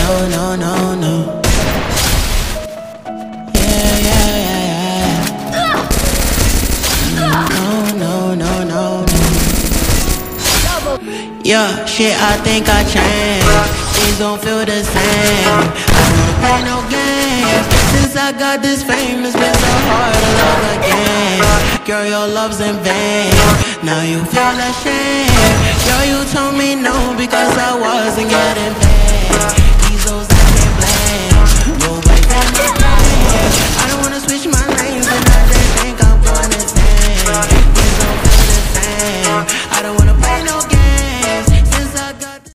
no, no, no, no. Yeah, yeah, yeah, yeah. No, no, no, no, no. Yeah, shit, I think I changed. Things don't feel the same. I don't play no games. Since I got this fame, it's been so hard to love again. Girl, your love's in vain. Now you feel ashamed. Girl, you told me no because I wasn't getting paid.